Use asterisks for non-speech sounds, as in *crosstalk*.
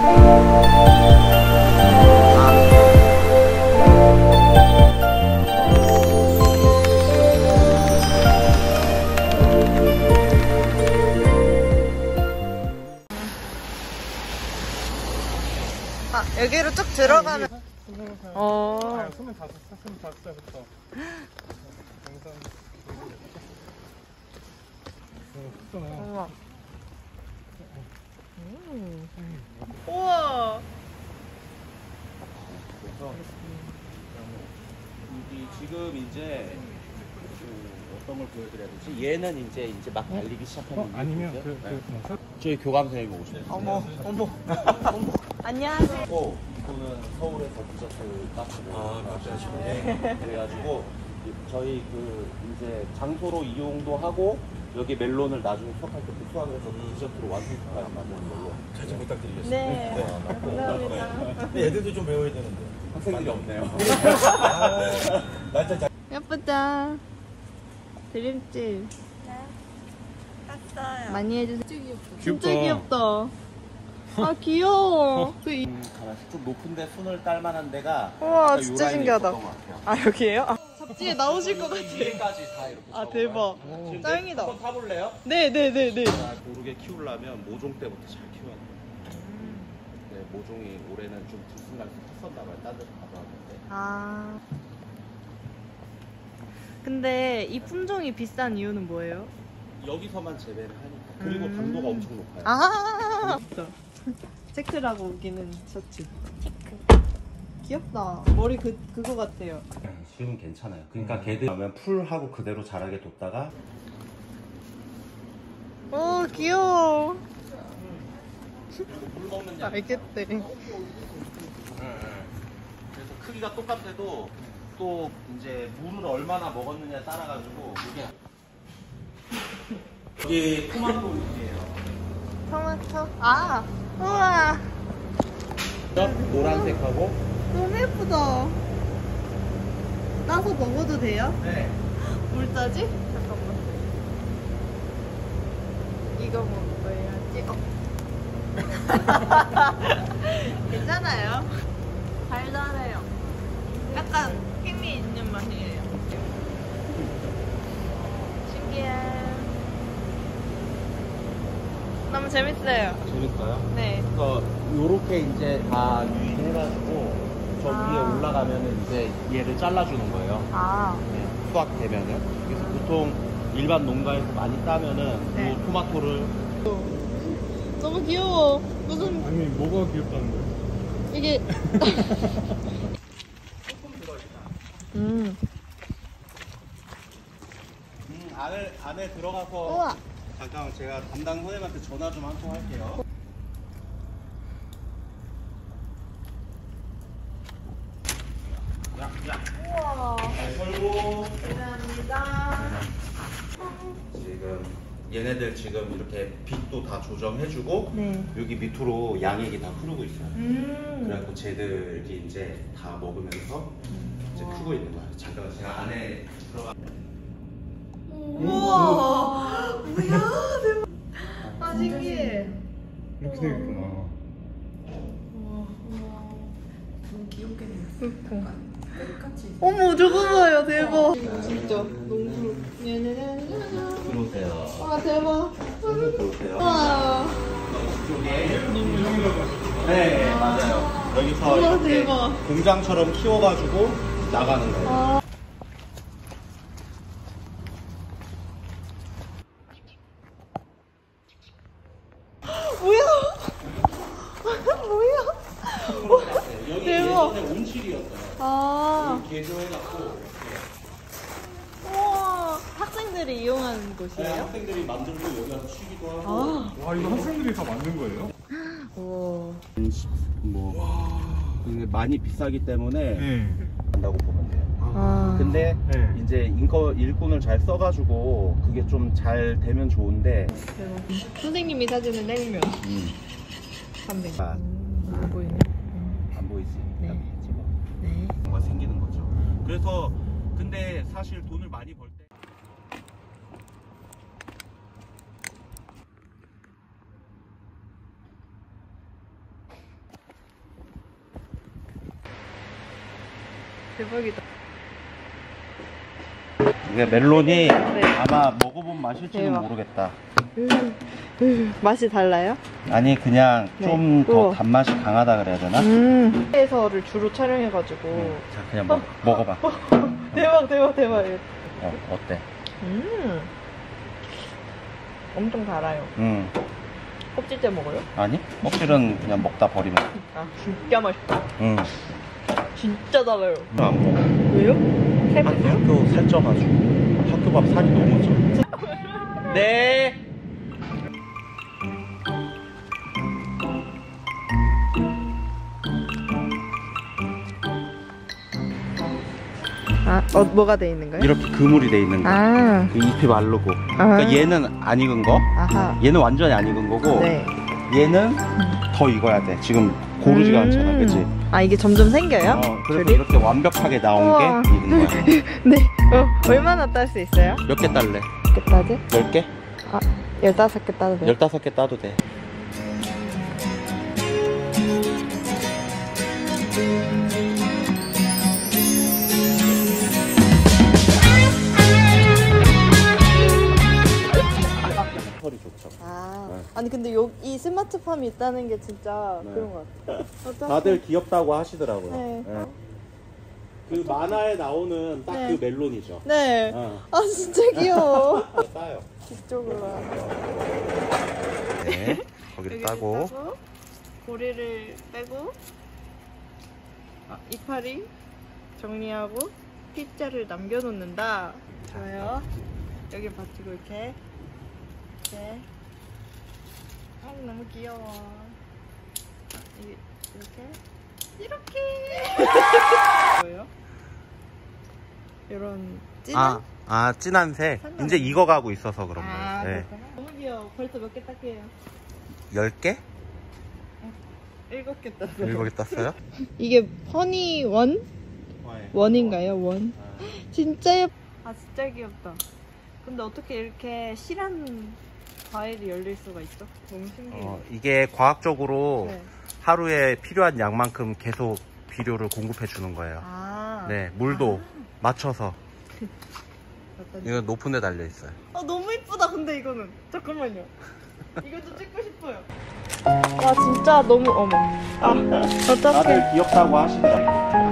아, 여기로 쭉 들어가면. 어. 아, 스물다섯, 스물다섯 살부터. 영상. 어, 크잖아요. 우와. 음. 우와. 그래서 여기 지금 이제 그 어떤 걸 보여드려야 되지? 얘는 이제 이제 막 달리기 시작하는 어, 아니면? 그, 네. 그, 뭐, 서- 저희 교감 선생님 오셨어요. 어머, 어머. 어머. *laughs* 안녕하세요. 고 이거는 서울에서 디저트 카페를 아, 맞아요. 그래가지고 이- 저희 그 이제 장소로 이용도 하고 여기 멜론을 나중에 수확할 때 수확을 해서 디저트로 완성까지 만드는 걸로 잘 좀 부탁드리겠습니다. 네. 감사합니다. 근데 애들도 좀 배워야 되는데. 학생들이 없네요. 날짜 잘. 예쁘다. 드림집. 땄어요. 많이 해주세요. 진짜 귀엽다. 귀엽다. 아, *laughs* 귀여워. 그 이- 음, 가만있어. 좀 높은데 손을 딸 만한 데가 우와, 약간 진짜 신기하다. 아, 여기에요? 아, 잡지에 나오실 것 같아요. 뒤에까지 다 이렇게. 아. 대박. 지금 짱이다. 한번 타볼래요? 네네네네. 잘 고르게 키우려면 모종 때부터 잘 키워야 돼요. 네, 모종이 올해는 좀 들쑥날쑥 컸었나 봐요. 딴 데서 가져왔는데. 아. 근데 이 품종이 비싼 이유는 뭐예요? 여기서만 재배를 하니까. 그리고 음. 당도가 엄청 높아요. 아, *laughs* 체크라고 오기는 셔츠. 귀엽다. 머리 그, 그거 같아요. 지금은 괜찮아요. 그러니까 걔들 하면 풀하고 그대로 자라게 뒀다가 오, 귀여워. 물 먹는 양. 알겠대. 그래서 크기가 똑같아도 또 이제 물을 얼마나 먹었느냐에 따라가지고 이게 여기 토마토 잎이에요. 토마토. 아, 우와. 노란색하고 너무 예쁘다. 따서 먹어도 돼요? 네. 물 따지? 잠깐만. 이거 먹어야지. 어. *laughs* 괜찮아요. 달달해요. 약간 핑미 있는 맛이에요. 신기해. 너무 재밌어요. 재밌어요? 네. 그래서 요렇게 이제 다 유인해가지고 저 아. 위에 올라가면은 이제 얘를 잘라주는 거예요. 아, 네, 수확되면은. 그래서 보통 일반 농가에서 많이 따면은 네. 이 토마토를 너무 귀여워. 무슨 아니, 뭐가 귀엽다는 거예요? 이게 *laughs* 음. 음, 안에 안에 들어가서 우와. 잠깐 제가 담당 선생님한테 전화 좀 한 통 할게요. 야, 야. 우와. 걸고 감사합니다. 지금 얘네들 지금 이렇게 빛도 다 조정해주고 네. 여기 밑으로 양액이 다 흐르고 있어요. 음. 그래갖고 쟤들이 이제 다 먹으면서 이제 크고 있는 거예요. 잠깐 제가 안에 들어가. 우와. 뭐야? 대박. 아 신기해. 이렇게 되겠구나. 어 머 저거 봐요 대박. 진짜 너무 부러. 들어오세요. 아 대박. 들어오세요. 와. 이쪽에 네 맞아요. 여기서 우와, 이렇게 대박. 공장처럼 키워가지고 나가는 거예요. 아. 뭐야? 뭐야? 네, 여기 대박. 예전에 온실이었어요. 아. 여기 개조해갖고 우와. 학생들이 이용하는 네, 곳이에요? 학생들이 만들고 여기 와서 쉬기도 하고 아. 와, 이거 학생들이 다 만든 거예요? *gasps* 우와. 뭐 이게 많이 비싸기 때문에 네. 한다고 보면 돼요. 아. 근데 네. 이제 인거 일꾼을 잘 써가지고 그게 좀 잘 되면 좋은데 대박. 선생님이 사주는 냉면. 음, 300. 아. 음, 안 보이네. 안 보이지? 네. 딱 찍어. 네. 뭔가 생기는. 그래서 근데 사실 돈을 많이 벌 때. 대박이다. 이게 멜론이 네. 아마 먹어본 맛일지는 대박. 모르겠다. 음. *laughs* 맛이 달라요? 아니 그냥 네. 좀 더 우와. 단맛이 강하다 그래야 되나? 음. 에서를 주로 촬영해가지고. 자 그냥 먹, 먹어봐. *laughs* 대박, 대박, 대박. 어, 어때? 음. 엄청 달아요. 음 껍질째 먹어요? 아니 껍질은 그냥 먹다 버리면. 아, 진짜 맛있다. 응. 진짜 달아요. 안 먹어. 왜요? 학, 세배요? 학교 살쪄가지고 학교 밥 살이 너무 쪄. *laughs* 네. 어, 뭐가 돼 있는 거예요? 이렇게 그물이 돼 있는 거. 아, 그 잎이 마르고. 그러니까 얘는 안 익은 거. 아하. 얘는 완전히 안 익은 거고. 네. 얘는 더 익어야 돼. 지금 고르지가 음. 않잖아, 그치? 아, 이게 점점 생겨요? 어, 그래서 줄이? 이렇게 완벽하게 나온 우와. 게 익은 거야. *laughs* 네. 어, 얼마나 딸 수 있어요? 몇 개 딸래? 몇 개 따지? 10개? 아, 15개 따도 돼요? 15개 따도 돼. 좋죠. 아, 네. 아니 근데 요, 이 스마트팜이 있다는 게 진짜 네. 그런 것 같아요. 다들 귀엽다고 하시더라고요. 네. 네. 그 만화에 나오는 딱 네. 그 멜론이죠. 네. 어. 아 진짜 귀여워. *laughs* 따요. 뒤쪽으로 와. 네. 거기를 여기를 따고. 고리를 빼고 아, 이파리 정리하고 T자를 남겨놓는다. 좋아요. 여기 받치고 이렇게 이렇게. 아 너무 귀여워. 아, 이렇게 이렇게. *laughs* 뭐예요? 이런 찐한 아, 아 진한 색. 상관없네. 이제 익어가고 있어서 그런 거예요. 아, 네. 그렇구나. 너무 귀여워. 벌써 몇개 닦게요? 10개? 일곱 개 땄어요. 7개 *laughs* 땄어요? 이게 허니 원? 원인가요? 원? 진짜 예뻐. 아 진짜 귀엽다. 근데 어떻게 이렇게 실한 과일이 열릴 수가 있어? 너무 신기해. 어, 이게 과학적으로 네. 하루에 필요한 양만큼 계속 비료를 공급해 주는 거예요. 아. 네, 물도 맞춰서. 약간- 이거 높은 데 달려 있어요. 아 너무 이쁘다. 근데 이거는 잠깐만요. 이것도 찍고 싶어요. 와 진짜 너무 어머. 아 어떡해. 귀엽다고 하시더라고요.